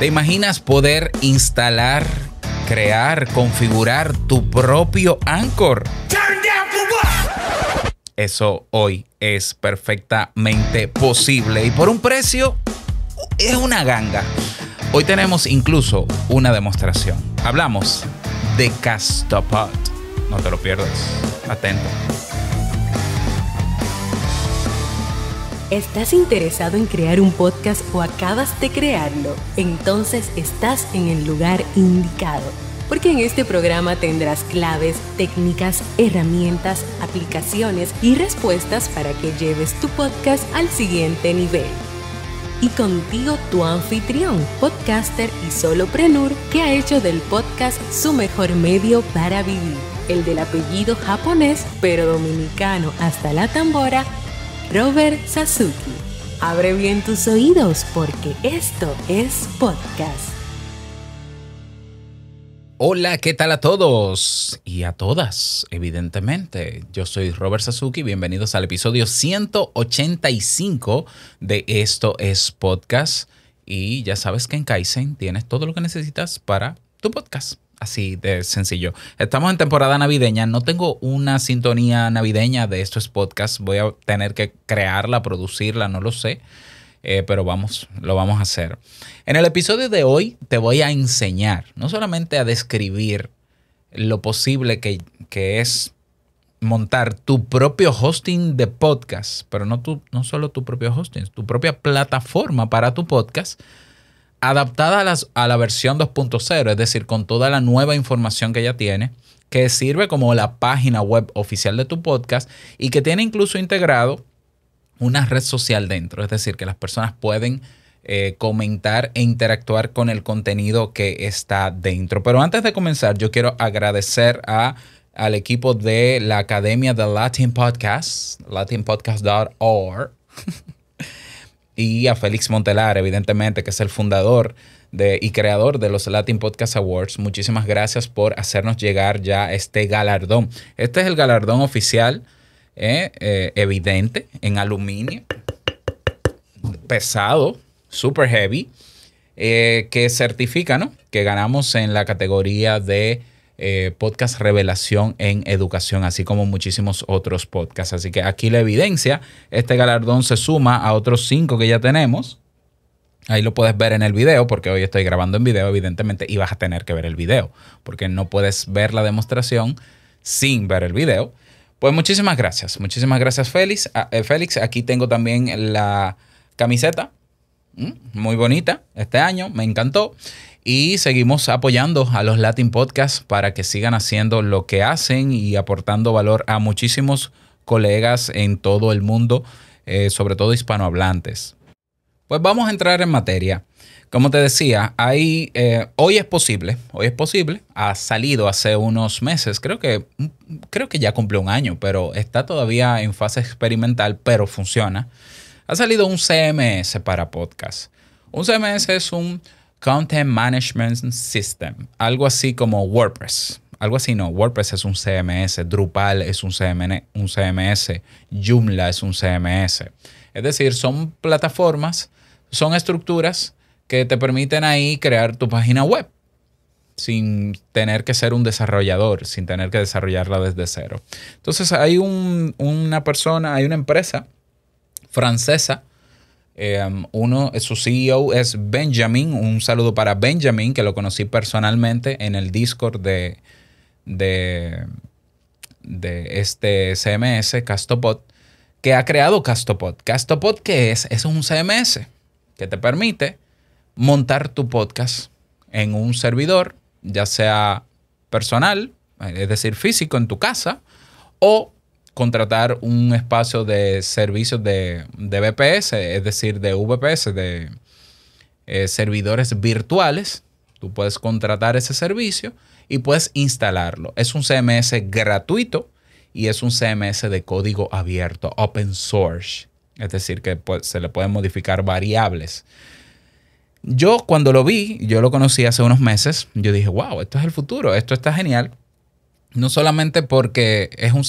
¿Te imaginas poder instalar, crear, configurar tu propio Anchor? Eso hoy es perfectamente posible y por un precio es una ganga. Hoy tenemos incluso una demostración. Hablamos de Castopod. No te lo pierdas. Atento. ¿Estás interesado en crear un podcast o acabas de crearlo? Entonces estás en el lugar indicado, porque en este programa tendrás claves, técnicas, herramientas, aplicaciones y respuestas para que lleves tu podcast al siguiente nivel. Y contigo tu anfitrión, podcaster y soloprenur que ha hecho del podcast su mejor medio para vivir, el del apellido japonés pero dominicano hasta la tambora, Robert Sasuki. Abre bien tus oídos porque esto es podcast. Hola, ¿qué tal a todos? Y a todas, evidentemente. Yo soy Robert Sasuki, bienvenidos al episodio 185 de Esto es Podcast. Y ya sabes que en Kaizen tienes todo lo que necesitas para tu podcast. Así de sencillo. Estamos en temporada navideña. No tengo una sintonía navideña de estos podcasts. Voy a tener que crearla, producirla, no lo sé. Eh, pero vamos, lo vamos a hacer. En el episodio de hoy te voy a enseñar, no solamente a describir lo posible que, que es montar tu propio hosting de podcast, pero no, tu, no solo tu propio hosting, tu propia plataforma para tu podcast adaptada a, a la versión 2.0, es decir, con toda la nueva información que ya tiene, que sirve como la página web oficial de tu podcast y que tiene incluso integrado una red social dentro, es decir, que las personas pueden eh, comentar e interactuar con el contenido que está dentro. Pero antes de comenzar, yo quiero agradecer a, al equipo de la Academia de Latin Podcast, latinpodcast.org. y a Félix Montelar, evidentemente, que es el fundador y creador de los Latin Podcast Awards. Muchísimas gracias por hacernos llegar ya este galardón. Este es el galardón oficial, eh, eh, evidente, en aluminio, pesado, super heavy, eh, que certifica ¿no? que ganamos en la categoría de eh, podcast revelación en educación, así como muchísimos otros podcasts. Así que aquí la evidencia, este galardón se suma a otros cinco que ya tenemos. Ahí lo puedes ver en el video, porque hoy estoy grabando en video, evidentemente, y vas a tener que ver el video, porque no puedes ver la demostración sin ver el video. Pues muchísimas gracias, muchísimas gracias Félix. Ah, eh, Félix, aquí tengo también la camiseta, muy bonita, este año, me encantó. Y seguimos apoyando a los Latin Podcasts para que sigan haciendo lo que hacen y aportando valor a muchísimos colegas en todo el mundo, eh, sobre todo hispanohablantes. Pues vamos a entrar en materia. Como te decía, eh, hoy es posible, hoy es posible, ha salido hace unos meses, creo que, creo que ya cumple un año, pero está todavía en fase experimental, pero funciona. Ha salido un CMS para podcast. Un CMS es un Content Management System, algo así como WordPress. Algo así, no. WordPress es un CMS, Drupal es un, un CMS, Joomla es un CMS. Es decir, son plataformas, son estructuras que te permiten ahí crear tu página web sin tener que ser un desarrollador, sin tener que desarrollarla desde cero. Entonces hay una persona, hay una empresa francesa Em, uno, su CEO es Benjamin. Un saludo para Benjamin, que lo conocí personalmente en el Discord de, de, de este CMS, Castopod, que ha creado Castopod. Castopod, ¿qué es? Es un CMS que te permite montar tu podcast en un servidor, ya sea personal, es decir, físico en tu casa, o contratar un espacio de servicios de, de BPS, es decir, de VPS, de eh, servidores virtuales. Tú puedes contratar ese servicio y puedes instalarlo. Es un CMS gratuito y es un CMS de código abierto, open source. Es decir, que se le pueden modificar variables. Yo cuando lo vi, yo lo conocí hace unos meses, yo dije, wow, esto es el futuro, esto está genial no solamente porque es un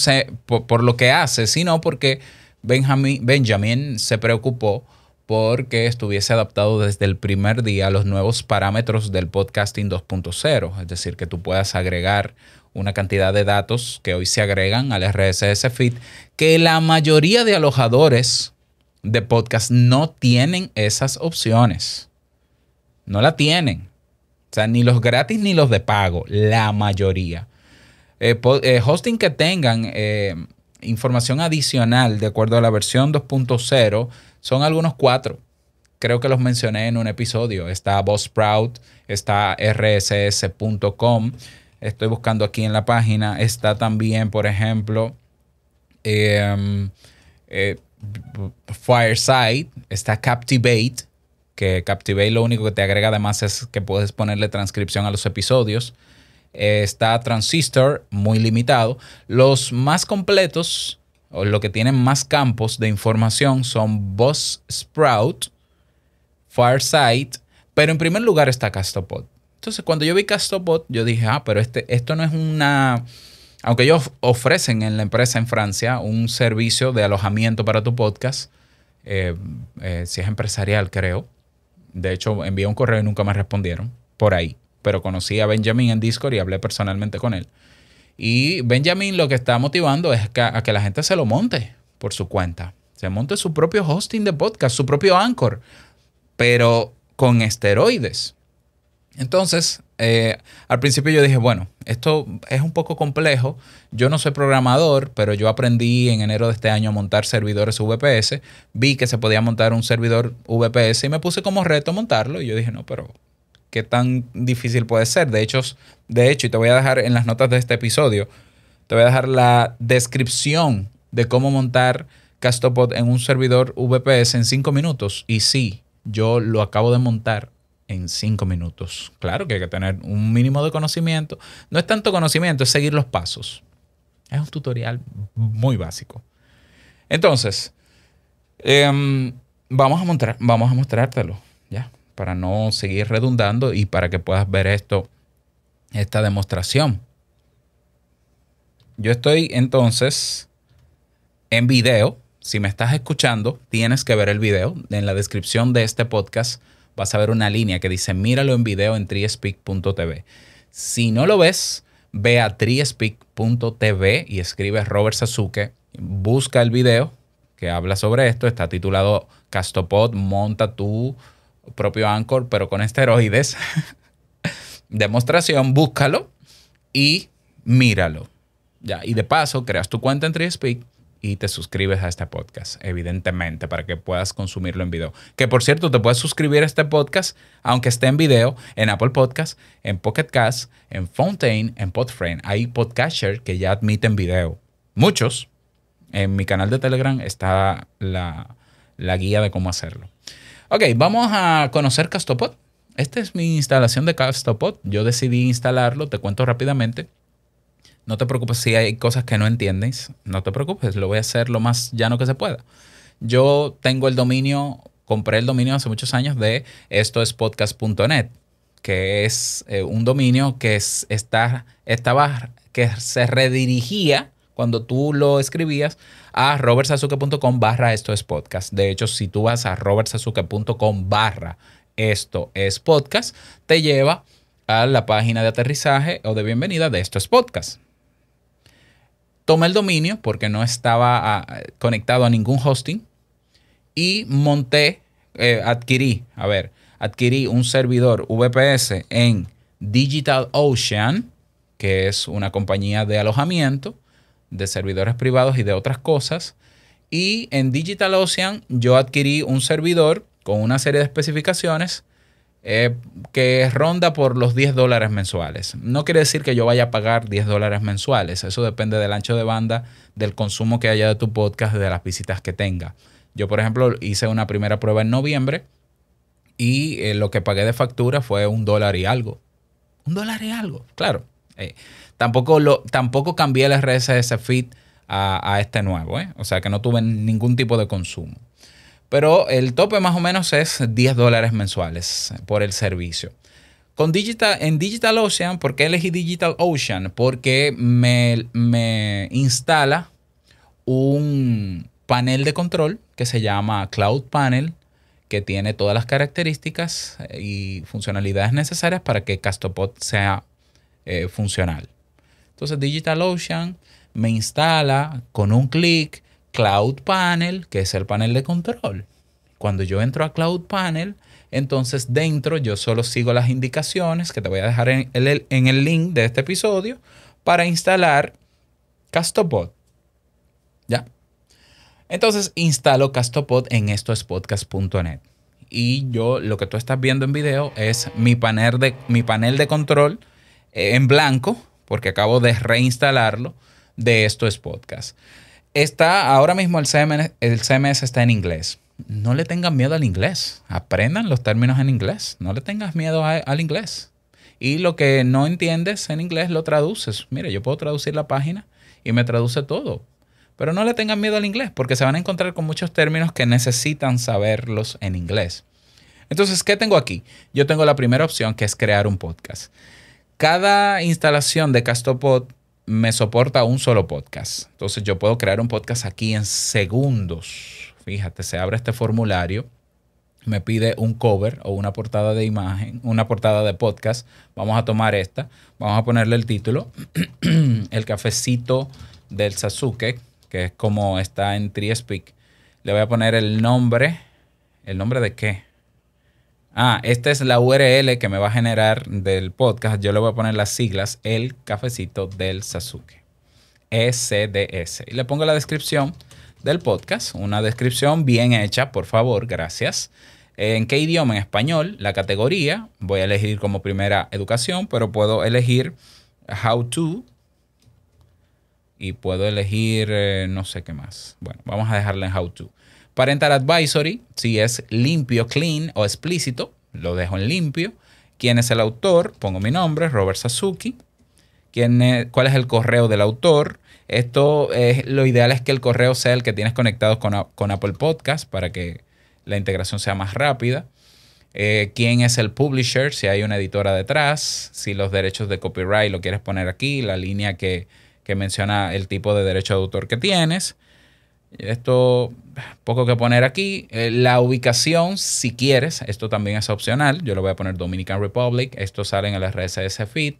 por, lo que hace, sino porque Benjamin, Benjamin se preocupó porque estuviese adaptado desde el primer día a los nuevos parámetros del podcasting 2.0, es decir, que tú puedas agregar una cantidad de datos que hoy se agregan al RSS feed, que la mayoría de alojadores de podcast no tienen esas opciones. No la tienen. O sea, ni los gratis ni los de pago, la mayoría. Eh, eh, hosting que tengan eh, información adicional de acuerdo a la versión 2.0 son algunos cuatro. Creo que los mencioné en un episodio. Está Buzzsprout, está rss.com. Estoy buscando aquí en la página. Está también, por ejemplo, em, Fireside. Está Captivate que Captivate lo único que te agrega además es que puedes ponerle transcripción a los episodios. Está Transistor, muy limitado. Los más completos, o lo que tienen más campos de información, son Buzzsprout, Farsight, pero en primer lugar está Castopod. Entonces, cuando yo vi Castopod, yo dije, ah, pero este, esto no es una... Aunque ellos ofrecen en la empresa en Francia un servicio de alojamiento para tu podcast, eh, eh, si es empresarial, creo. De hecho, envié un correo y nunca me respondieron por ahí. Pero conocí a Benjamin en Discord y hablé personalmente con él. Y Benjamin lo que está motivando es a que la gente se lo monte por su cuenta. Se monte su propio hosting de podcast, su propio Anchor, pero con esteroides. Entonces, eh, al principio yo dije, bueno, esto es un poco complejo. Yo no soy programador, pero yo aprendí en enero de este año a montar servidores VPS. Vi que se podía montar un servidor VPS y me puse como reto montarlo. Y yo dije, no, pero ¿qué tan difícil puede ser? De hecho, de hecho, y te voy a dejar en las notas de este episodio, te voy a dejar la descripción de cómo montar Castopod en un servidor VPS en cinco minutos. Y sí, yo lo acabo de montar en cinco minutos. Claro que hay que tener un mínimo de conocimiento. No es tanto conocimiento, es seguir los pasos. Es un tutorial muy básico. Entonces, em, vamos, a mostrar, vamos a mostrártelo, ¿ya? Para no seguir redundando y para que puedas ver esto, esta demostración. Yo estoy entonces en video. Si me estás escuchando, tienes que ver el video. En la descripción de este podcast vas a ver una línea que dice míralo en video en triespeak.tv. Si no lo ves, ve a triespeak.tv y escribe Robert Sasuke, busca el video que habla sobre esto, está titulado Castopod, monta tu propio Anchor, pero con esteroides. Demostración, búscalo y míralo. Ya, y de paso, creas tu cuenta en Triespeak y te suscribes a este podcast, evidentemente, para que puedas consumirlo en video. Que por cierto, te puedes suscribir a este podcast, aunque esté en video, en Apple Podcast, en Pocket Cast, en Fontaine, en Podframe. Hay podcasters que ya admiten video. Muchos. En mi canal de Telegram está la, la guía de cómo hacerlo. Ok, vamos a conocer Castopod. Esta es mi instalación de Castopod. Yo decidí instalarlo, te cuento rápidamente. No te preocupes si hay cosas que no entiendes. No te preocupes, lo voy a hacer lo más llano que se pueda. Yo tengo el dominio, compré el dominio hace muchos años de esto es podcast.net, que es eh, un dominio que está, estaba, que se redirigía cuando tú lo escribías a robertsazuke.com barra esto es podcast. De hecho, si tú vas a robertsazuke.com barra esto es podcast, te lleva a la página de aterrizaje o de bienvenida de esto es podcast tomé el dominio porque no estaba ah, conectado a ningún hosting y monté, eh, adquirí, a ver, adquirí un servidor VPS en DigitalOcean, que es una compañía de alojamiento de servidores privados y de otras cosas. Y en DigitalOcean yo adquirí un servidor con una serie de especificaciones eh, que ronda por los 10 dólares mensuales. No quiere decir que yo vaya a pagar 10 dólares mensuales. Eso depende del ancho de banda, del consumo que haya de tu podcast, de las visitas que tenga. Yo, por ejemplo, hice una primera prueba en noviembre y eh, lo que pagué de factura fue un dólar y algo. Un dólar y algo, claro. Eh, tampoco, lo, tampoco cambié el RSS feed a, a este nuevo, o sea que no tuve ningún tipo de consumo. Pero el tope más o menos es 10 dólares mensuales por el servicio. Con Digital, en DigitalOcean, ¿por qué elegí DigitalOcean? Porque me, me instala un panel de control que se llama Cloud Panel, que tiene todas las características eh, y funcionalidades necesarias para que Castopod sea eh, funcional. Entonces DigitalOcean me instala con un clic Cloud Panel, que es el panel de control. Cuando yo entro a Cloud Panel, entonces dentro yo solo sigo las indicaciones que te voy a dejar en el, en el link de este episodio para instalar Castopod. ¿Ya? Entonces instalo Castopod en estoespodcast.net. Y yo lo que tú estás viendo en video es mi panel de, mi panel de control en blanco, porque acabo de reinstalarlo de Esto es Podcast. Está ahora mismo el CMS, está en inglés. No le tengan miedo al inglés. Aprendan los términos en inglés. No le tengas miedo al inglés. Y lo que no entiendes en inglés lo traduces. Mire, yo puedo traducir la página y me traduce todo. Pero no le tengan miedo al inglés porque se van a encontrar con muchos términos que necesitan saberlos en inglés. Entonces, ¿qué tengo aquí? Yo tengo la primera opción que es crear un podcast. Cada instalación de Castopod me soporta un solo podcast. Entonces yo puedo crear un podcast aquí en segundos. Fíjate, se abre este formulario, me pide un cover o una portada de imagen, una portada de podcast. Vamos a tomar esta, vamos a ponerle el título, El cafecito del Sasuke, que es como está en Triespeak. Le voy a poner el nombre. ¿El nombre de qué? Ah, esta es la URL que me va a generar del podcast. Yo le voy a poner las siglas, el cafecito del Sasuke. SDS. Y le pongo la descripción del podcast. Una descripción bien hecha, por favor, gracias. ¿En qué idioma? En español. La categoría. Voy a elegir como primera educación, pero puedo elegir how to y puedo elegir eh, no sé qué más. Bueno, vamos a dejarla en How To. Parental Advisory, si es limpio, clean o explícito, lo dejo en limpio. ¿Quién es el autor? Pongo mi nombre, Robert Sasuki. ¿Quién ¿Cuál es el correo del autor? Esto es lo ideal es que el correo sea el que tienes conectado con, con Apple Podcast para que la integración sea más rápida. Eh, quién es el publisher, si hay una editora detrás, si los derechos de copyright lo quieres poner aquí, la línea que, que menciona el tipo de derecho de autor que tienes. Esto, poco que poner aquí. Eh, la ubicación, si quieres, esto también es opcional. Yo lo voy a poner Dominican Republic. Esto sale en el RSS feed.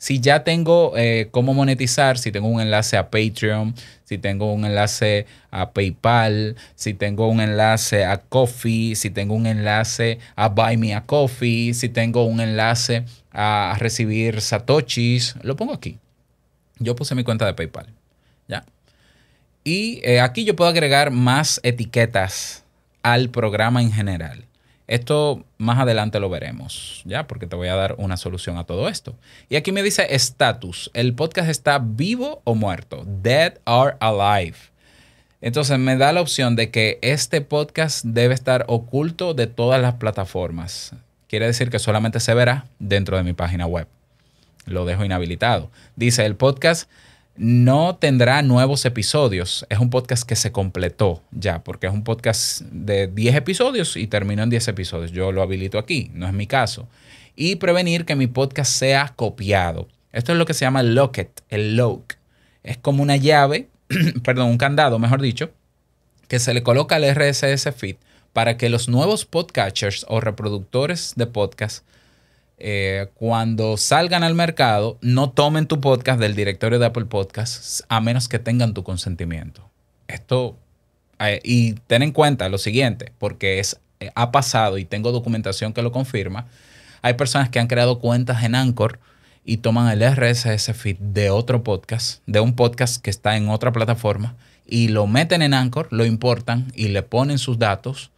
Si ya tengo eh, cómo monetizar, si tengo un enlace a Patreon, si tengo un enlace a PayPal, si tengo un enlace a Coffee, si tengo un enlace a Buy Me a Coffee, si tengo un enlace a recibir Satoshis, lo pongo aquí. Yo puse mi cuenta de PayPal. ¿Ya? Y eh, aquí yo puedo agregar más etiquetas al programa en general. Esto más adelante lo veremos, ¿ya? Porque te voy a dar una solución a todo esto. Y aquí me dice estatus. El podcast está vivo o muerto. Dead or alive. Entonces me da la opción de que este podcast debe estar oculto de todas las plataformas. Quiere decir que solamente se verá dentro de mi página web lo dejo inhabilitado. Dice, el podcast no tendrá nuevos episodios. Es un podcast que se completó ya, porque es un podcast de 10 episodios y terminó en 10 episodios. Yo lo habilito aquí, no es mi caso. Y prevenir que mi podcast sea copiado. Esto es lo que se llama locket, el lock. Es como una llave, perdón, un candado, mejor dicho, que se le coloca al RSS feed para que los nuevos podcatchers o reproductores de podcast eh, cuando salgan al mercado, no tomen tu podcast del directorio de Apple Podcasts a menos que tengan tu consentimiento. Esto, eh, y ten en cuenta lo siguiente, porque es, eh, ha pasado y tengo documentación que lo confirma. Hay personas que han creado cuentas en Anchor y toman el RSS feed de otro podcast, de un podcast que está en otra plataforma, y lo meten en Anchor, lo importan y le ponen sus datos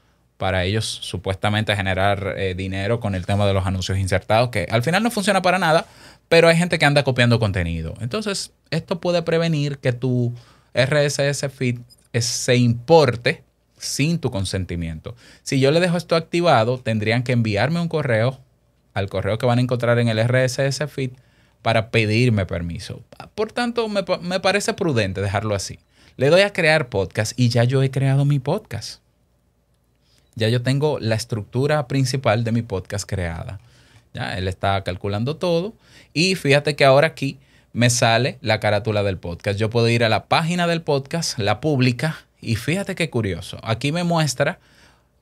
para ellos supuestamente generar eh, dinero con el tema de los anuncios insertados, que al final no funciona para nada, pero hay gente que anda copiando contenido. Entonces, esto puede prevenir que tu RSS feed se importe sin tu consentimiento. Si yo le dejo esto activado, tendrían que enviarme un correo al correo que van a encontrar en el RSS feed para pedirme permiso. Por tanto, me, me parece prudente dejarlo así. Le doy a crear podcast y ya yo he creado mi podcast ya yo tengo la estructura principal de mi podcast creada. Ya, él está calculando todo. Y fíjate que ahora aquí me sale la carátula del podcast. Yo puedo ir a la página del podcast, la pública, y fíjate qué curioso. Aquí me muestra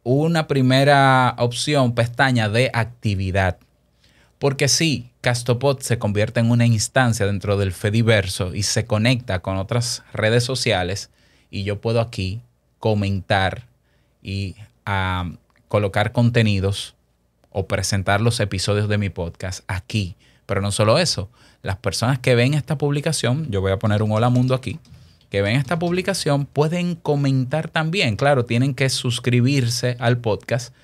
una primera opción, pestaña de actividad. Porque si Castopod se convierte en una instancia dentro del Fediverso y se conecta con otras redes sociales y yo puedo aquí comentar y ah, colocar contenidos o presentar los episodios de mi podcast aquí. Pero no solo eso, las personas que ven esta publicación, yo voy a poner un hola mundo aquí, que ven esta publicación pueden comentar también. Claro, tienen que suscribirse al podcast,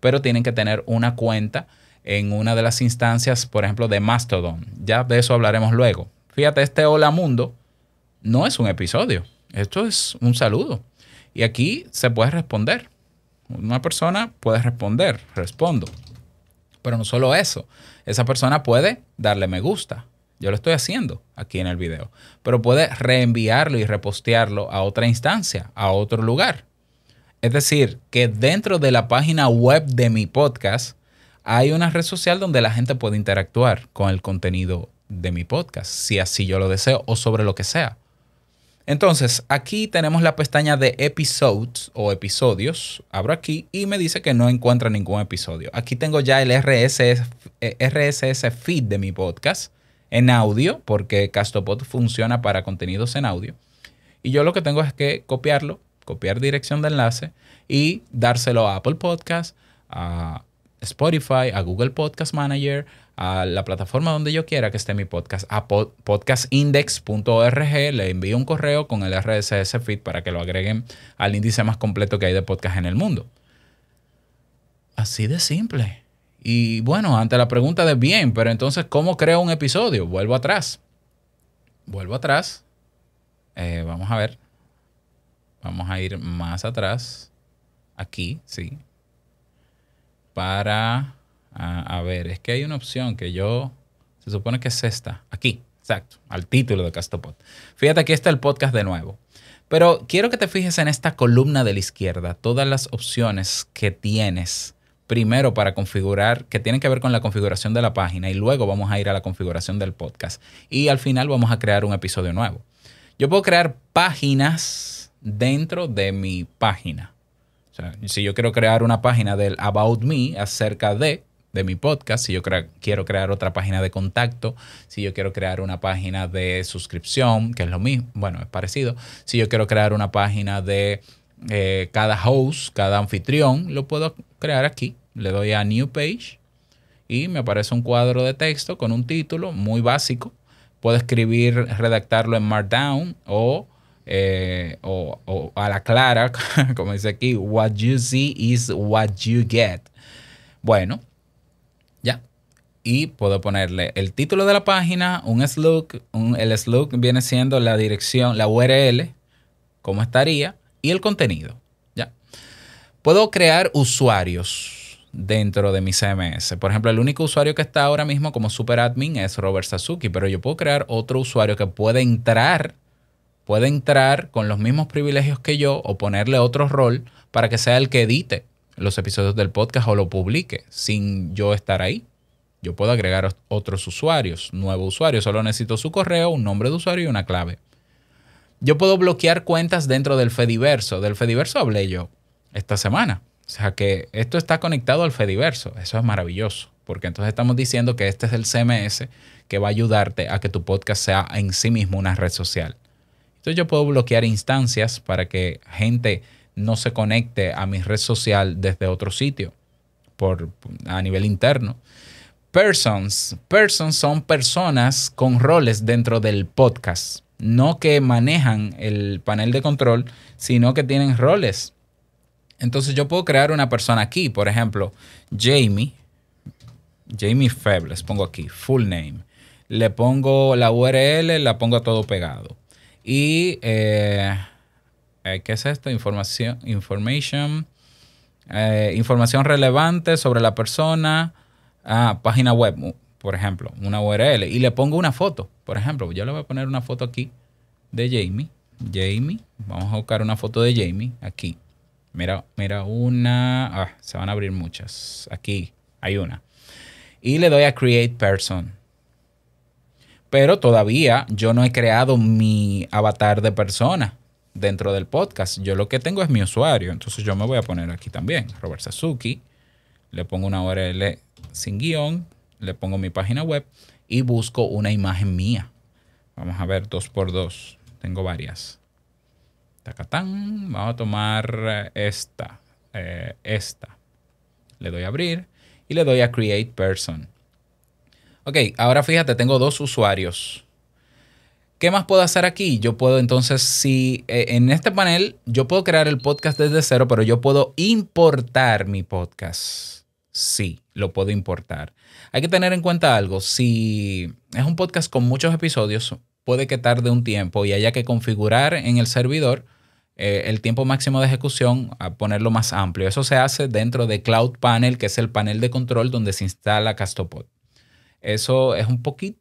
pero tienen que tener una cuenta en una de las instancias, por ejemplo, de Mastodon. Ya de eso hablaremos luego. Fíjate, este Hola Mundo no es un episodio, esto es un saludo. Y aquí se puede responder. Una persona puede responder, respondo. Pero no solo eso, esa persona puede darle me gusta. Yo lo estoy haciendo aquí en el video. Pero puede reenviarlo y repostearlo a otra instancia, a otro lugar. Es decir, que dentro de la página web de mi podcast hay una red social donde la gente puede interactuar con el contenido de mi podcast, si así yo lo deseo, o sobre lo que sea. Entonces, aquí tenemos la pestaña de episodes o episodios. Abro aquí y me dice que no encuentra ningún episodio. Aquí tengo ya el RSS, eh, RSS feed de mi podcast en audio, porque Castopod funciona para contenidos en audio. Y yo lo que tengo es que copiarlo, copiar dirección de enlace y dárselo a Apple Podcast, a Spotify, a Google Podcast Manager, a la plataforma donde yo quiera que esté mi podcast, a podcastindex.org, le envío un correo con el RSS feed para que lo agreguen al índice más completo que hay de podcast en el mundo. Así de simple. Y bueno, ante la pregunta de bien, pero entonces, ¿cómo creo un episodio? Vuelvo atrás. Vuelvo atrás. Eh, vamos a ver. Vamos a ir más atrás. Aquí, sí. Para a, ver, es que hay una opción que yo, se supone que es esta, aquí, exacto, al título de Castopod. Fíjate, aquí está el podcast de nuevo. Pero quiero que te fijes en esta columna de la izquierda, todas las opciones que tienes primero para configurar, que tienen que ver con la configuración de la página y luego vamos a ir a la configuración del podcast. Y al final vamos a crear un episodio nuevo. Yo puedo crear páginas dentro de mi página. O sea, si yo quiero crear una página del About Me acerca de, de mi podcast, si yo quiero crear otra página de contacto, si yo quiero crear una página de suscripción, que es lo mismo, bueno, es parecido, si yo quiero crear una página de eh, cada host, cada anfitrión, lo puedo crear aquí. Le doy a New Page y me aparece un cuadro de texto con un título muy básico. Puedo escribir, redactarlo en Markdown o, eh, o, o a la clara, como dice aquí, what you see is what you get. Bueno, y puedo ponerle el título de la página, un slug, el slug viene siendo la dirección, la URL, cómo estaría, y el contenido. ¿ya? Puedo crear usuarios dentro de mi CMS. Por ejemplo, el único usuario que está ahora mismo como super admin es Robert Sasuki, pero yo puedo crear otro usuario que puede entrar, puede entrar con los mismos privilegios que yo o ponerle otro rol para que sea el que edite los episodios del podcast o lo publique sin yo estar ahí. Yo puedo agregar otros usuarios, nuevo usuario. Solo necesito su correo, un nombre de usuario y una clave. Yo puedo bloquear cuentas dentro del Fediverso. Del Fediverso hablé yo esta semana. O sea que esto está conectado al Fediverso. Eso es maravilloso. Porque entonces estamos diciendo que este es el CMS que va a ayudarte a que tu podcast sea en sí mismo una red social. Entonces yo puedo bloquear instancias para que gente no se conecte a mi red social desde otro sitio por, a nivel interno. Persons. Persons son personas con roles dentro del podcast. No que manejan el panel de control, sino que tienen roles. Entonces yo puedo crear una persona aquí, por ejemplo, Jamie. Jamie Febles, pongo aquí, full name. Le pongo la URL, la pongo todo pegado. Y, eh, eh, ¿qué es esto? Información, information, eh, información relevante sobre la persona a página web, por ejemplo, una URL, y le pongo una foto, por ejemplo, yo le voy a poner una foto aquí de Jamie. Jamie, vamos a buscar una foto de Jamie aquí. Mira, mira una, ah, se van a abrir muchas. Aquí hay una. Y le doy a Create Person. Pero todavía yo no he creado mi avatar de persona. dentro del podcast. Yo lo que tengo es mi usuario, entonces yo me voy a poner aquí también, Robert Sasuki, le pongo una URL sin guion, le pongo mi página web y busco una imagen mía. Vamos a ver dos por dos. Tengo varias. Tacatán. Vamos a tomar esta. Eh, esta. Le doy a abrir y le doy a Create Person. Ok, ahora fíjate, tengo dos usuarios. ¿Qué más puedo hacer aquí? Yo puedo entonces, si eh, en este panel yo puedo crear el podcast desde cero, pero yo puedo importar mi podcast. Sí, lo puedo importar. Hay que tener en cuenta algo. Si es un podcast con muchos episodios, puede que tarde un tiempo y haya que configurar en el servidor eh, el tiempo máximo de ejecución a ponerlo más amplio. Eso se hace dentro de Cloud Panel, que es el panel de control donde se instala Castopod. Eso es un poquitito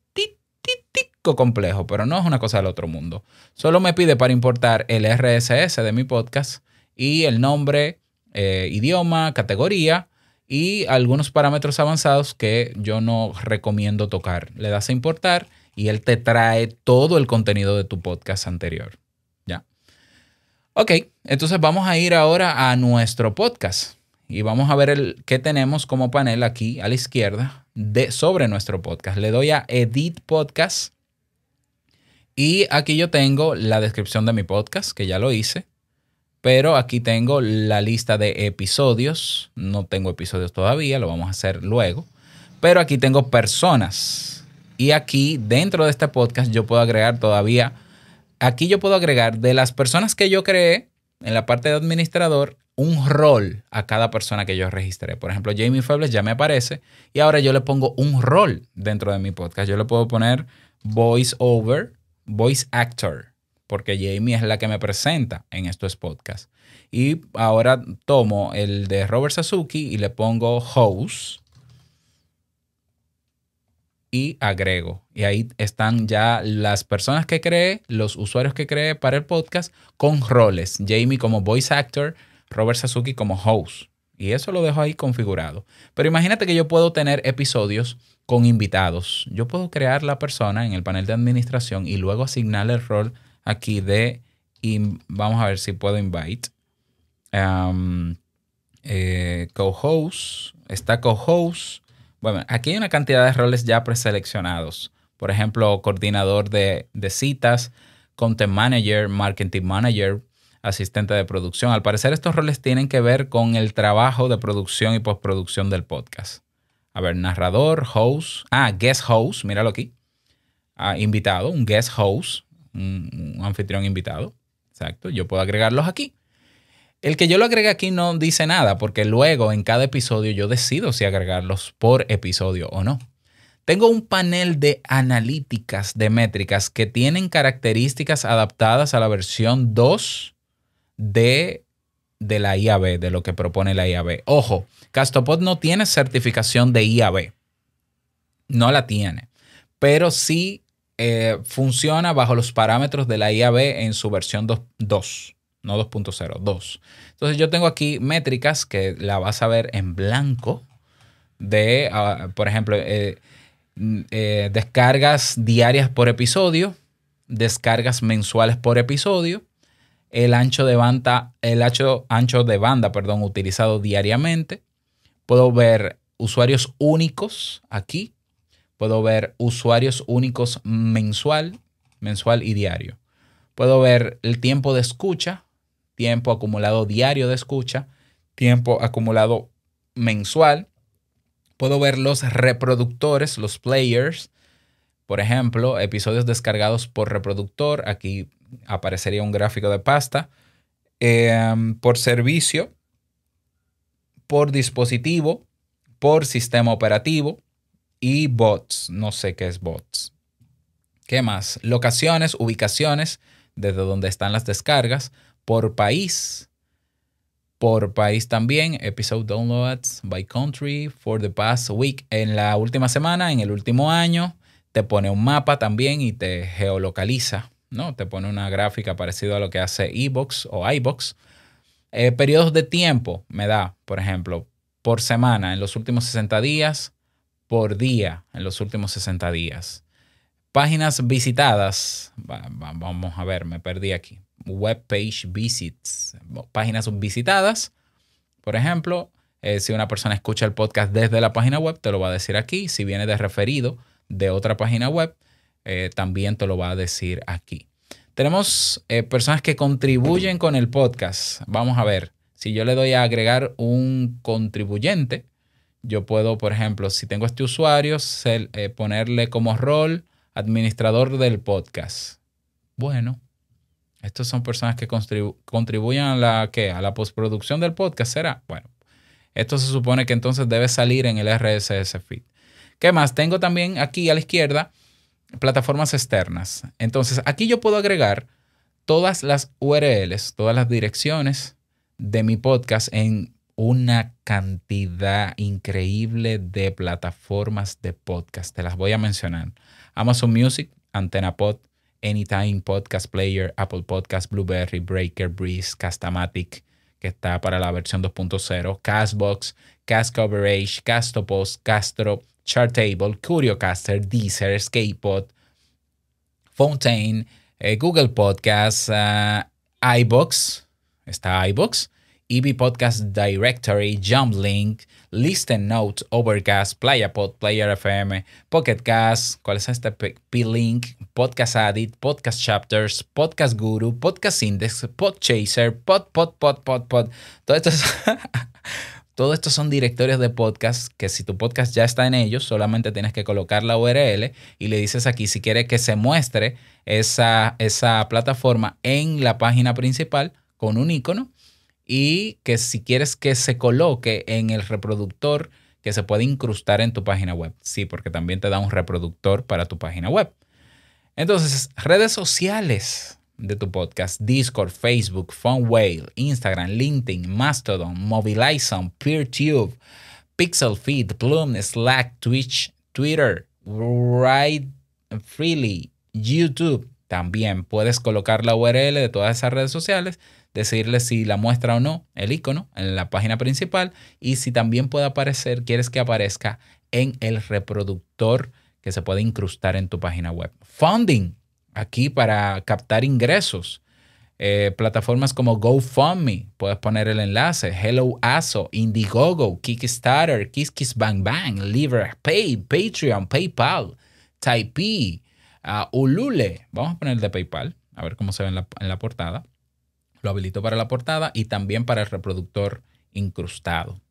complejo, pero no es una cosa del otro mundo. Solo me pide para importar el RSS de mi podcast y el nombre, eh, idioma, categoría y algunos parámetros avanzados que yo no recomiendo tocar. Le das a importar y él te trae todo el contenido de tu podcast anterior. ¿Ya? Ok, entonces vamos a ir ahora a nuestro podcast y vamos a ver el, qué tenemos como panel aquí a la izquierda de, sobre nuestro podcast. Le doy a Edit Podcast y aquí yo tengo la descripción de mi podcast, que ya lo hice. Pero aquí tengo la lista de episodios. No tengo episodios todavía, lo vamos a hacer luego. Pero aquí tengo personas. Y aquí dentro de este podcast yo puedo agregar todavía, aquí yo puedo agregar de las personas que yo creé en la parte de administrador un rol a cada persona que yo registré. Por ejemplo, Jamie Febles ya me aparece y ahora yo le pongo un rol dentro de mi podcast. Yo le puedo poner voice over, voice actor porque Jamie es la que me presenta en estos podcasts. Y ahora tomo el de Robert Sasuki y le pongo host y agrego. Y ahí están ya las personas que creé, los usuarios que creé para el podcast con roles. Jamie como voice actor, Robert Sasuki como host. Y eso lo dejo ahí configurado. Pero imagínate que yo puedo tener episodios con invitados. Yo puedo crear la persona en el panel de administración y luego asignarle el rol aquí de, vamos a ver si puedo invite, um, eh, co-host, está co-host. Bueno, aquí hay una cantidad de roles ya preseleccionados. Por ejemplo, coordinador de, de citas, content manager, marketing manager, asistente de producción. Al parecer estos roles tienen que ver con el trabajo de producción y postproducción del podcast. A ver, narrador, host, ah, guest host, míralo aquí. Ah, invitado, un guest host, un, anfitrión invitado. Exacto, yo puedo agregarlos aquí. El que yo lo agregue aquí no dice nada, porque luego en cada episodio yo decido si agregarlos por episodio o no. Tengo un panel de analíticas de métricas que tienen características adaptadas a la versión 2 de, de la IAB, de lo que propone la IAB. Ojo, Castopod no tiene certificación de IAB. No la tiene. Pero sí eh, funciona bajo los parámetros de la IAB en su versión 2, no 2.0, 2. Entonces yo tengo aquí métricas que la vas a ver en blanco de, ah, por ejemplo, eh, eh, descargas diarias por episodio, descargas mensuales por episodio, el ancho de banda, el ancho, ancho de banda, perdón, utilizado diariamente. Puedo ver usuarios únicos aquí, Puedo ver usuarios únicos mensual, mensual y diario. Puedo ver el tiempo de escucha, tiempo acumulado diario de escucha, tiempo acumulado mensual. Puedo ver los reproductores, los players. Por ejemplo, episodios descargados por reproductor. Aquí aparecería un gráfico de pasta. Em, por servicio, por dispositivo, por sistema operativo, y bots. No sé qué es bots. ¿Qué más? Locaciones, ubicaciones, desde donde están las descargas, por país. Por país también, episode downloads by country for the past week. En la última semana, en el último año, te pone un mapa también y te geolocaliza, ¿no? Te pone una gráfica parecida a lo que hace eBox o iBox. Eh, periodos de tiempo me da, por ejemplo, por semana, en los últimos 60 días, por día en los últimos 60 días. Páginas visitadas, vamos a ver, me perdí aquí. web page visits, páginas visitadas. Por ejemplo, eh, si una persona escucha el podcast desde la página web, te lo va a decir aquí. Si viene de referido de otra página web, eh, también te lo va a decir aquí. Tenemos eh, personas que contribuyen con el podcast. Vamos a ver, si yo le doy a agregar un contribuyente, yo puedo, por ejemplo, si tengo este usuario, ponerle como rol administrador del podcast. Bueno, estos son personas que contribuyen a la, a la postproducción del podcast, ¿será? Bueno, esto se supone que entonces debe salir en el RSS feed. ¿Qué más? Tengo también aquí a la izquierda plataformas externas. Entonces, aquí yo puedo agregar todas las URLs, todas las direcciones de mi podcast en una cantidad increíble de plataformas de podcast. Te las voy a mencionar. Amazon Music, Antena Pod, Anytime Podcast Player, Apple Podcast, Blueberry, Breaker, Breeze, Castamatic, que está para la versión 2.0, Castbox, Cast Coverage, Castopos, Castro, Chartable, CurioCaster, Deezer, Skatepod, Fontaine, eh, Google Podcasts, uh, iBox, está iBox, EB Podcast Directory, Link, Listen Notes, Overcast, PlayaPod, Player FM, Pocket Cast, ¿cuál es este? P-Link, Podcast Addict, Podcast Chapters, Podcast Guru, Podcast Index, Podchaser, Pod, Pod, Pod, Pod, Pod. Todo esto son directorios de podcast que si tu podcast ya está en ellos, solamente tienes que colocar la URL y le dices aquí si quiere que se muestre esa, esa plataforma en la página principal con un icono y que si quieres que se coloque en el reproductor que se puede incrustar en tu página web. Sí, porque también te da un reproductor para tu página web. Entonces, redes sociales de tu podcast, Discord, Facebook, PhoneWhale, Instagram, LinkedIn, Mastodon, Mobilizon, PeerTube, PixelFeed, Plume, Slack, Twitch, Twitter, Ride Freely, YouTube. También puedes colocar la URL de todas esas redes sociales, decirle si la muestra o no el icono en la página principal y si también puede aparecer, quieres que aparezca en el reproductor que se puede incrustar en tu página web. Funding, aquí para captar ingresos. Eh, plataformas como GoFundMe, puedes poner el enlace, Hello Aso, Indiegogo, Kickstarter, KissKissBankBank, Bang Bang, LiverPay, Patreon, PayPal, Taipei, uh, Ulule. Vamos a poner el de PayPal, a ver cómo se ve en la, en la portada. Lo habilito para la portada y también para el reproductor incrustado.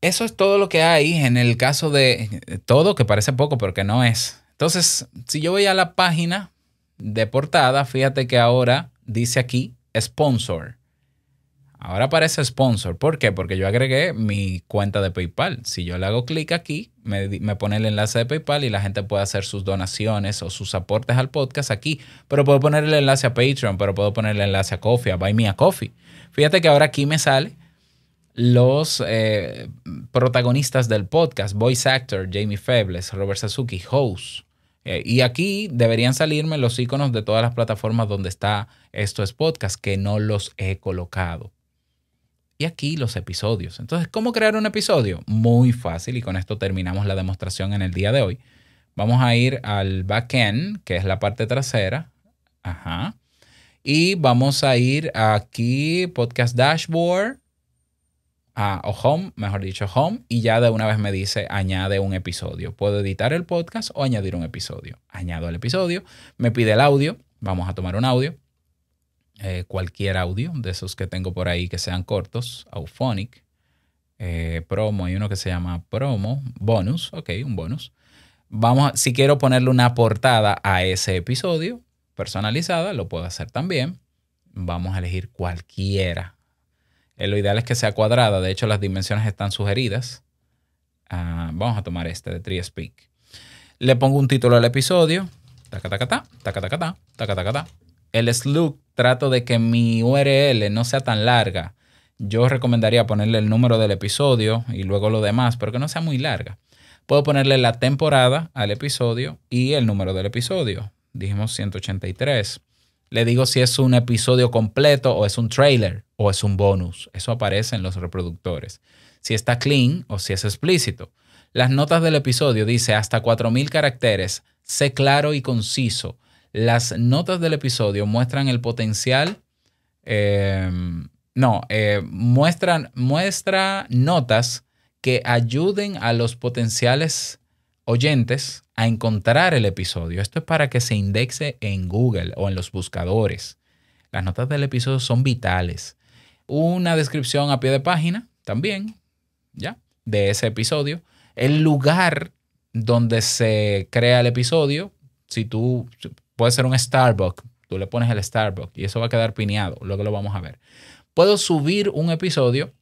Eso es todo lo que hay en el caso de todo, que parece poco, pero que no es. Entonces, si yo voy a la página de portada, fíjate que ahora dice aquí sponsor. Ahora aparece sponsor. ¿Por qué? Porque yo agregué mi cuenta de PayPal. Si yo le hago clic aquí, me, pone el enlace de PayPal y la gente puede hacer sus donaciones o sus aportes al podcast aquí. Pero puedo poner el enlace a Patreon, pero puedo poner el enlace a Coffee, a Buy Me a Coffee. Fíjate que ahora aquí me sale los eh, protagonistas del podcast, voice actor Jamie Febles, Robert Sasuki, host, eh, y aquí deberían salirme los iconos de todas las plataformas donde está estos podcasts que no los he colocado. Y aquí los episodios. Entonces, ¿cómo crear un episodio? Muy fácil y con esto terminamos la demostración en el día de hoy. Vamos a ir al backend, que es la parte trasera. Ajá. Y vamos a ir aquí, podcast dashboard o home, mejor dicho, home, y ya de una vez me dice añade un episodio. Puedo editar el podcast o añadir un episodio. Añado el episodio, me pide el audio, vamos a tomar un audio, eh, cualquier audio de esos que tengo por ahí que sean cortos, Auphonic, eh, promo, hay uno que se llama promo, bonus, ok, un bonus. Vamos, si quiero ponerle una portada a ese episodio personalizada, lo puedo hacer también. Vamos a elegir cualquiera eh, lo ideal es que sea cuadrada. De hecho, las dimensiones están sugeridas. Ah, vamos a tomar este de TreeSpeak. Le pongo un título al episodio. El slug trato de que mi URL no sea tan larga. Yo recomendaría ponerle el número del episodio y luego lo demás, pero que no sea muy larga. Puedo ponerle la temporada al episodio y el número del episodio. Dijimos 183 le digo si es un episodio completo o es un trailer o es un bonus. Eso aparece en los reproductores. Si está clean o si es explícito. Las notas del episodio dice hasta 4.000 caracteres, sé claro y conciso. Las notas del episodio muestran el potencial. eh, no, eh, muestran muestra notas que ayuden a los potenciales oyentes a encontrar el episodio. Esto es para que se indexe en Google o en los buscadores. Las notas del episodio son vitales. Una descripción a pie de página también, ¿ya? De ese episodio. El lugar donde se crea el episodio, si tú, puede ser un Starbucks, tú le pones el Starbucks y eso va a quedar pineado, luego lo vamos a ver. Puedo subir un episodio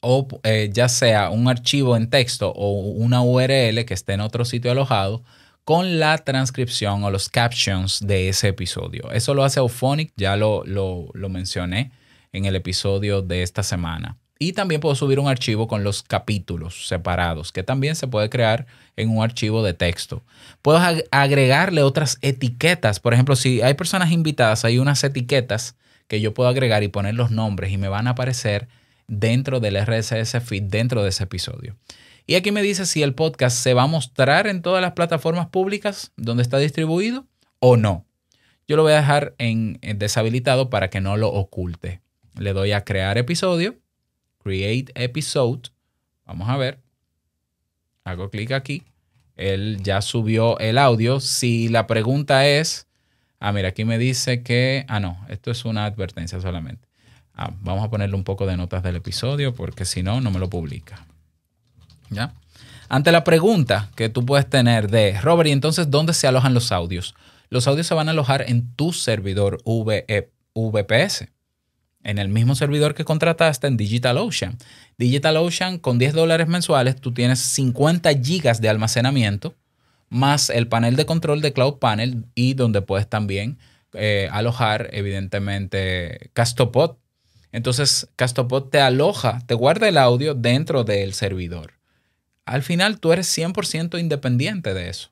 o eh, ya sea un archivo en texto o una URL que esté en otro sitio alojado con la transcripción o los captions de ese episodio. Eso lo hace Auphonic, ya lo, lo, lo mencioné en el episodio de esta semana. Y también puedo subir un archivo con los capítulos separados, que también se puede crear en un archivo de texto. Puedo ag- agregarle otras etiquetas. Por ejemplo, si hay personas invitadas, hay unas etiquetas que yo puedo agregar y poner los nombres y me van a aparecer dentro del RSS feed, dentro de ese episodio. Y aquí me dice si el podcast se va a mostrar en todas las plataformas públicas donde está distribuido o no. Yo lo voy a dejar en deshabilitado para que no lo oculte. Le doy a crear episodio, create episode. Vamos a ver. Hago clic aquí. Él ya subió el audio. Si la pregunta es, ah, mira, aquí me dice que, ah, no, esto es una advertencia solamente. Ah, vamos a ponerle un poco de notas del episodio porque si no, no me lo publica. ¿Ya? Ante la pregunta que tú puedes tener de, Robert, ¿y entonces dónde se alojan los audios? Los audios se van a alojar en tu servidor VPS, en el mismo servidor que contrataste en DigitalOcean. DigitalOcean con 10 dólares mensuales, tú tienes 50 gigas de almacenamiento, más el panel de control de Cloud Panel y donde puedes también eh, alojar, evidentemente, Castopod. Entonces, Castopod te aloja, te guarda el audio dentro del servidor. Al final, tú eres 100% independiente de eso.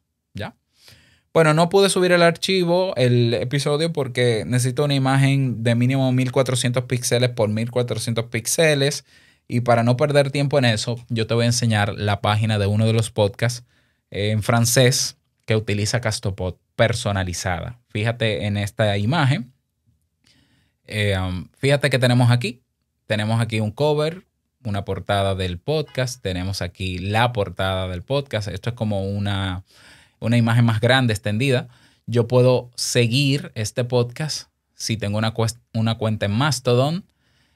Bueno, no pude subir el archivo, el episodio, porque necesito una imagen de mínimo 1400 píxeles por 1400 píxeles. Y para no perder tiempo en eso, yo te voy a enseñar la página de uno de los podcasts eh, en francés que utiliza Castopod personalizada. Fíjate en esta imagen. Eh, um, fíjate que tenemos aquí. Tenemos aquí un cover, una portada del podcast. Tenemos aquí la portada del podcast. Esto es como una, una imagen más grande, extendida. Yo puedo seguir este podcast si tengo una, cuenta en Mastodon.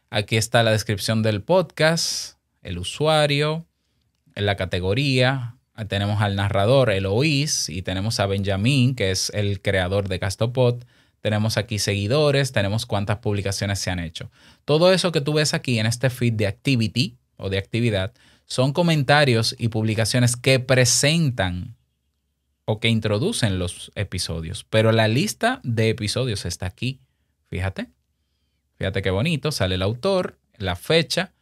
Aquí está la descripción del podcast, el usuario, la categoría. Tenemos al narrador, Eloís, y tenemos a Benjamín, que es el creador de Castopod. Tenemos aquí seguidores, tenemos cuántas publicaciones se han hecho. Todo eso que tú ves aquí en este feed de activity o de actividad son comentarios y publicaciones que presentan o que introducen los episodios. Pero la lista de episodios está aquí. Fíjate. Fíjate qué bonito. Sale el autor, la fecha.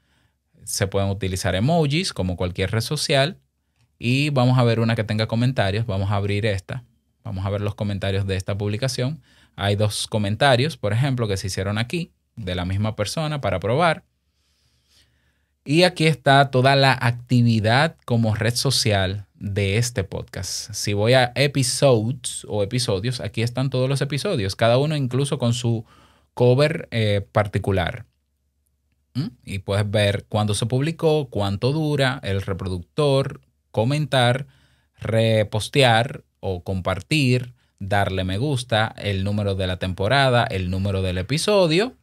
Se pueden utilizar emojis como cualquier red social. Y vamos a ver una que tenga comentarios. Vamos a abrir esta. Vamos a ver los comentarios de esta publicación. Hay dos comentarios, por ejemplo, que se hicieron aquí de la misma persona para probar. Y aquí está toda la actividad como red social de este podcast. Si voy a episodes o episodios, aquí están todos los episodios, cada uno incluso con su cover eh, particular. ¿Mm? Y puedes ver cuándo se publicó, cuánto dura, el reproductor, comentar, repostear o compartir, darle me gusta, el número de la temporada, el número del episodio.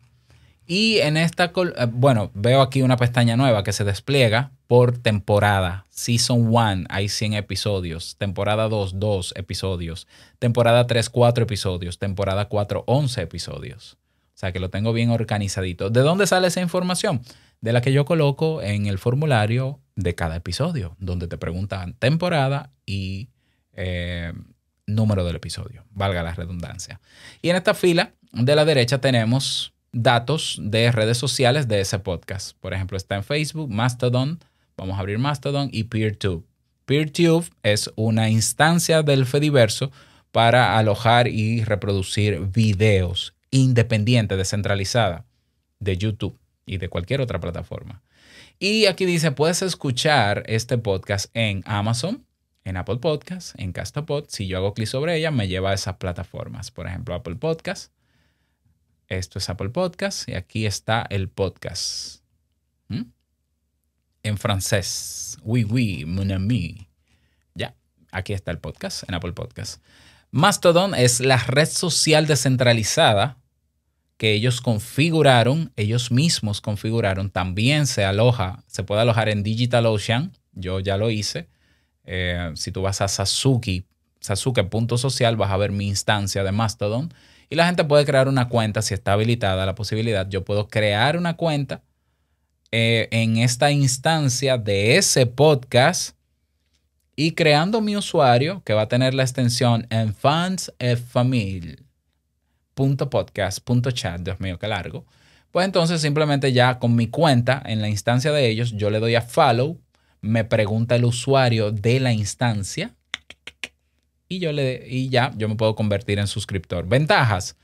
Y en esta, eh, bueno, veo aquí una pestaña nueva que se despliega por temporada. Season 1 hay 100 episodios. Temporada 2, 2 episodios. Temporada 3, 4 episodios. Temporada 4, 11 episodios. O sea que lo tengo bien organizadito. ¿De dónde sale esa información? De la que yo coloco en el formulario de cada episodio, donde te preguntan temporada y eh, número del episodio, valga la redundancia. Y en esta fila de la derecha tenemos datos de redes sociales de ese podcast. Por ejemplo, está en Facebook, Mastodon, vamos a abrir Mastodon y PeerTube. PeerTube es una instancia del Fediverso para alojar y reproducir videos independiente, descentralizada de YouTube y de cualquier otra plataforma. Y aquí dice, puedes escuchar este podcast en Amazon, en Apple Podcast, en Castapod. Si yo hago clic sobre ella, me lleva a esas plataformas. Por ejemplo, Apple Podcast. Esto es Apple Podcast y aquí está el podcast. ¿Mm? En francés. Oui, oui, mon ami. Ya, aquí está el podcast, en Apple Podcast. Mastodon es la red social descentralizada que ellos configuraron, ellos mismos configuraron. También se aloja, se puede alojar en DigitalOcean. Yo ya lo hice. Eh, si tú vas a Sasuke, Sasuke.social, vas a ver mi instancia de Mastodon. Y la gente puede crear una cuenta si está habilitada la posibilidad. Yo puedo crear una cuenta eh, en esta instancia de ese podcast y creando mi usuario que va a tener la extensión en fans chat, Dios mío, qué largo. Pues entonces simplemente ya con mi cuenta en la instancia de ellos, yo le doy a follow, me pregunta el usuario de la instancia y yo le y ya yo me puedo convertir en suscriptor. Ventajas,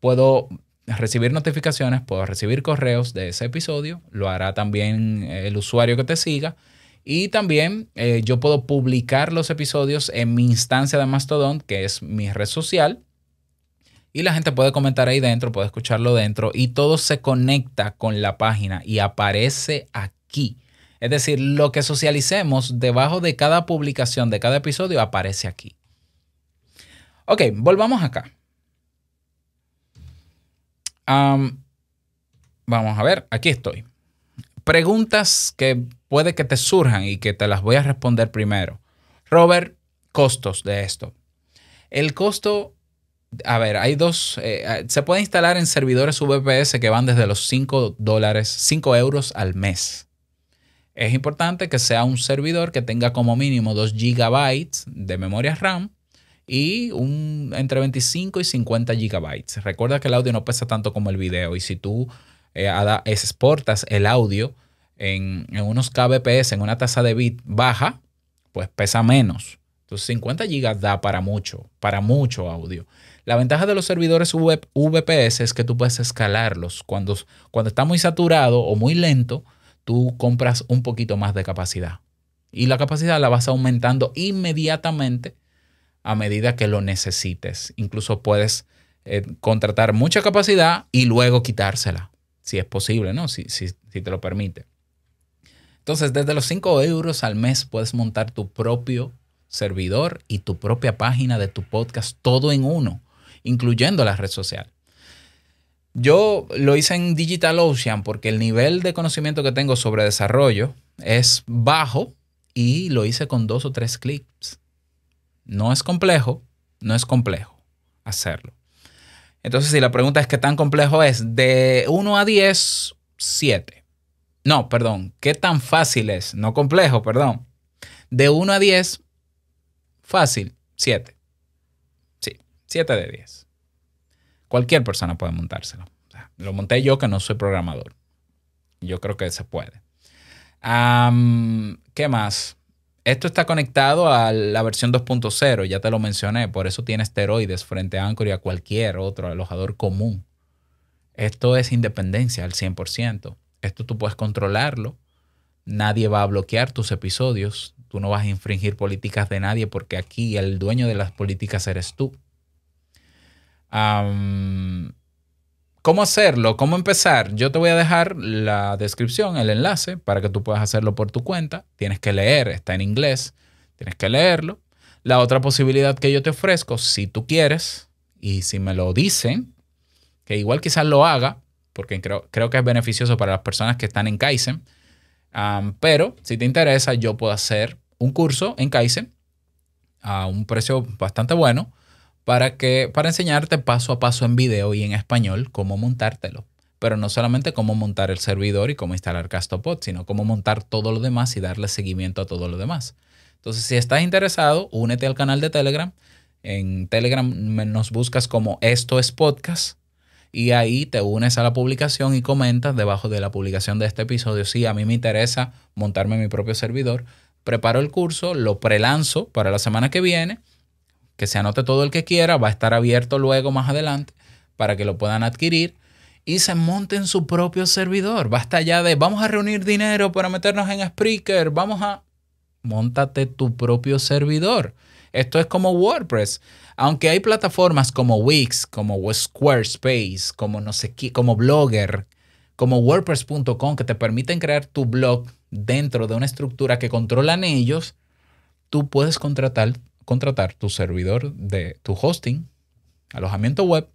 puedo recibir notificaciones, puedo recibir correos de ese episodio, lo hará también el usuario que te siga y también eh, yo puedo publicar los episodios en mi instancia de Mastodon, que es mi red social. Y la gente puede comentar ahí dentro, puede escucharlo dentro y todo se conecta con la página y aparece aquí. Es decir, lo que socialicemos debajo de cada publicación, de cada episodio, aparece aquí. Ok, volvamos acá. vamos a ver, aquí estoy. Preguntas que puede que te surjan y que te las voy a responder primero. Robert, costos de esto. El costo, a ver, hay dos, eh, se puede instalar en servidores VPS que van desde los 5 dólares, 5 euros al mes. Es importante que sea un servidor que tenga como mínimo 2 gigabytes de memoria RAM y un, entre 25 y 50 gigabytes. Recuerda que el audio no pesa tanto como el video y si tú eh, exportas el audio en, unos kbps, en una tasa de bit baja, pues pesa menos. Entonces 50 gigas da para mucho, para mucho audio. La ventaja de los servidores VPS es que tú puedes escalarlos. Cuando, cuando está muy saturado o muy lento, tú compras un poquito más de capacidad. Y la capacidad la vas aumentando inmediatamente a medida que lo necesites. Incluso puedes eh, contratar mucha capacidad y luego quitársela, si es posible, ¿no? Si, si, si te lo permite. Entonces, desde los 5 euros al mes puedes montar tu propio servidor y tu propia página de tu podcast, todo en uno, incluyendo la red social. Yo lo hice en DigitalOcean porque el nivel de conocimiento que tengo sobre desarrollo es bajo y lo hice con dos o tres clics. No es complejo, no es complejo hacerlo. Entonces, si la pregunta es qué tan complejo es, de 1 a 10, 7. No, perdón, ¿qué tan fácil es? No complejo, perdón. De 1 a 10, fácil, 7. Sí, 7 de 10. Cualquier persona puede montárselo. lo monté yo que no soy programador. Yo creo que se puede. ¿Qué más? Esto está conectado a la versión 2.0, ya te lo mencioné, por eso tiene esteroides frente a Anchor y a cualquier otro alojador común. Esto es independencia al 100%. Esto tú puedes controlarlo. Nadie va a bloquear tus episodios. Tú no vas a infringir políticas de nadie porque aquí el dueño de las políticas eres tú. ¿Cómo hacerlo? ¿Cómo empezar? Yo te voy a dejar la descripción, el enlace, para que tú puedas hacerlo por tu cuenta. Tienes que leer, está en inglés, tienes que leerlo. La otra posibilidad que yo te ofrezco, si tú quieres, y si me lo dicen, que igual quizás lo haga, porque creo, creo que es beneficioso para las personas que están en Kaizen, pero si te interesa, yo puedo hacer un curso en Kaizen a un precio bastante bueno para, que, para enseñarte paso a paso en video y en español cómo montártelo. Pero no solamente cómo montar el servidor y cómo instalar Castopod, sino cómo montar todo lo demás y darle seguimiento a todo lo demás. Entonces, si estás interesado, únete al canal de Telegram. En Telegram nos buscas como Esto es Podcast y ahí te unes a la publicación y comentas debajo de la publicación de este episodio. Si a mí me interesa montarme mi propio servidor. Preparo el curso, lo prelanzo para la semana que viene que se anote todo el que quiera, va a estar abierto luego más adelante para que lo puedan adquirir y se monten su propio servidor. Basta ya de vamos a reunir dinero para meternos en Spreaker, vamos a... montate tu propio servidor. Esto es como WordPress. Aunque hay plataformas como Wix, como Squarespace, como no sé qué, como Blogger, como WordPress.com que te permiten crear tu blog dentro de una estructura que controlan ellos, tú puedes contratar, contratar tu servidor de tu hosting, alojamiento web,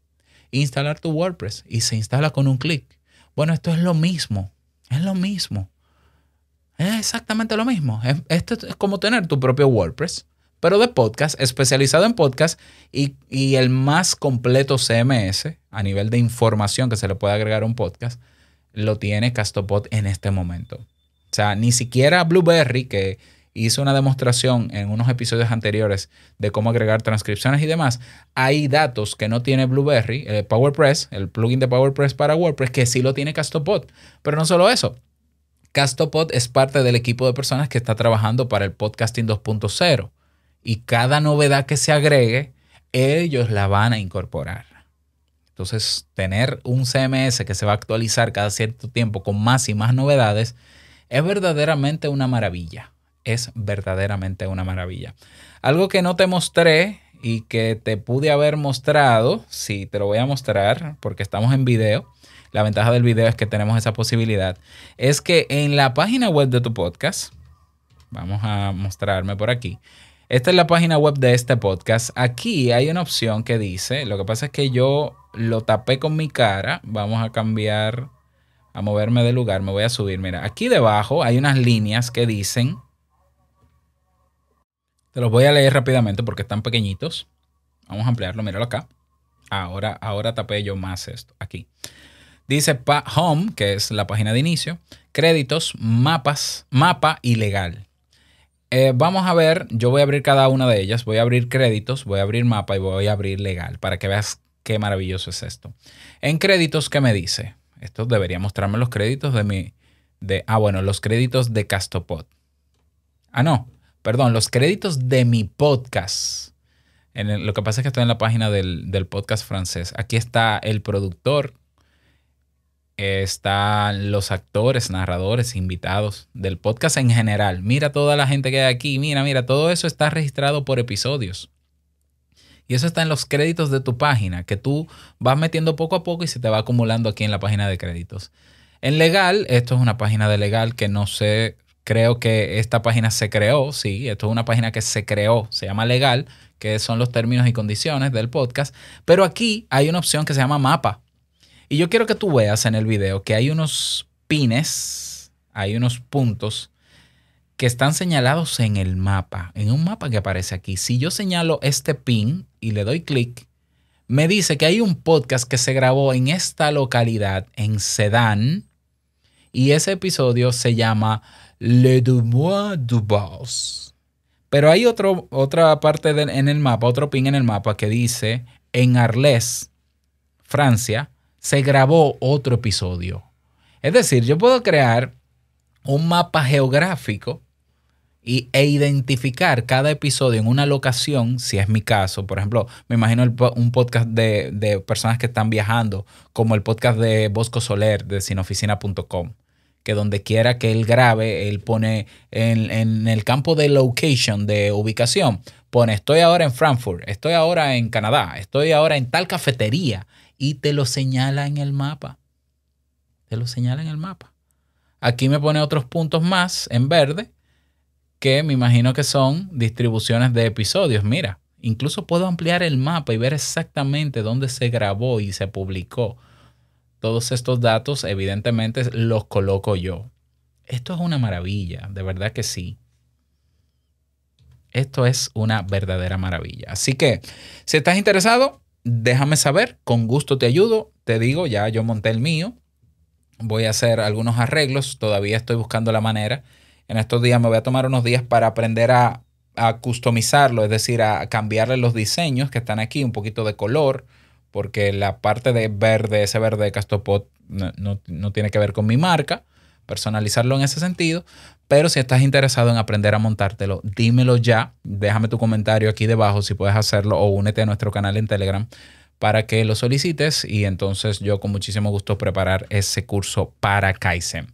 instalar tu WordPress y se instala con un clic. Bueno, esto es lo mismo, es lo mismo. Es exactamente lo mismo. Esto es como tener tu propio WordPress pero de podcast, especializado en podcast y, el más completo CMS a nivel de información que se le puede agregar a un podcast, lo tiene Castopod en este momento. O sea, ni siquiera Blueberry, que hizo una demostración en unos episodios anteriores de cómo agregar transcripciones y demás, hay datos que no tiene Blueberry, el PowerPress, el plugin de PowerPress para WordPress, que sí lo tiene Castopod. Pero no solo eso. Castopod es parte del equipo de personas que está trabajando para el podcasting 2.0 y cada novedad que se agregue, ellos la van a incorporar. Entonces, tener un CMS que se va a actualizar cada cierto tiempo con más y más novedades es verdaderamente una maravilla. Es verdaderamente una maravilla. Algo que no te mostré y que te pude haber mostrado, sí, te lo voy a mostrar porque estamos en video. La ventaja del video es que tenemos esa posibilidad. Es que en la página web de tu podcast, vamos a mostrarme por aquí, esta es la página web de este podcast. Aquí hay una opción que dice, lo que pasa es que yo lo tapé con mi cara. Vamos a cambiar, a moverme de lugar. Me voy a subir. Mira, aquí debajo hay unas líneas que dicen, los voy a leer rápidamente porque están pequeñitos. Vamos a ampliarlo, míralo acá. Ahora, ahora tapé yo más esto. Aquí. Dice Home, que es la página de inicio, créditos, mapas, mapa ilegal. Eh, vamos a ver, yo voy a abrir cada una de ellas, voy a abrir créditos, voy a abrir mapa y voy a abrir legal para que veas qué maravilloso es esto. En créditos, ¿qué me dice? Esto debería mostrarme los créditos de mi, de, ah, bueno, los créditos de Castopod. Ah, no, perdón, los créditos de mi podcast. En lo que pasa es que estoy en la página del, del podcast francés. Aquí está el productor, están los actores, narradores, invitados del podcast en general. Mira toda la gente que hay aquí, mira, mira, todo eso está registrado por episodios. Y eso está en los créditos de tu página, que tú vas metiendo poco a poco y se te va acumulando aquí en la página de créditos. En legal, esto es una página de legal que no sé, creo que esta página se creó, sí, esto es una página que se creó, se llama legal, que son los términos y condiciones del podcast, pero aquí hay una opción que se llama mapa. Y yo quiero que tú veas en el video que hay unos pines, hay unos puntos que están señalados en el mapa, en un mapa que aparece aquí. Si yo señalo este pin y le doy clic, me dice que hay un podcast que se grabó en esta localidad, en Sedan, y ese episodio se llama Le Dubois du Boss. Pero hay otro, otra parte en el mapa, otro pin en el mapa que dice en Arles, Francia, se grabó otro episodio. Es decir, yo puedo crear un mapa geográfico y, e identificar cada episodio en una locación, si es mi caso. Por ejemplo, me imagino un podcast de, personas que están viajando, como el podcast de Bosco Soler de sinoficina.com, que donde quiera que él grabe, él pone en, en el campo de location, de ubicación, pone estoy ahora en Frankfurt, estoy ahora en Canadá, estoy ahora en tal cafetería y te lo señala en el mapa. Te lo señala en el mapa. Aquí me pone otros puntos más en verde que me imagino que son distribuciones de episodios. Mira, incluso puedo ampliar el mapa y ver exactamente dónde se grabó y se publicó. Todos estos datos, evidentemente, los coloco yo. Esto es una maravilla, de verdad que sí. Esto es una verdadera maravilla. Así que, si estás interesado, déjame saber, con gusto te ayudo. Te digo, ya yo monté el mío. Voy a hacer algunos arreglos, todavía estoy buscando la manera. En estos días me voy a tomar unos días para aprender a, a customizarlo, es decir, a cambiarle los diseños que están aquí, un poquito de color, porque la parte de verde, ese verde de Castopod no, no tiene que ver con mi marca personalizarlo en ese sentido. Pero si estás interesado en aprender a montártelo, dímelo ya. Déjame tu comentario aquí debajo si puedes hacerlo o únete a nuestro canal en Telegram para que lo solicites y entonces yo con muchísimo gusto preparar ese curso para Kaizen.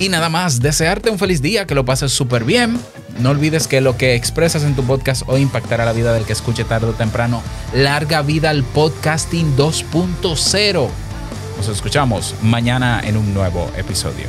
Y nada más, desearte un feliz día, que lo pases súper bien. No olvides que lo que expresas en tu podcast hoy impactará la vida del que escuche tarde o temprano. Larga vida al podcasting 2.0. Nos escuchamos mañana en un nuevo episodio.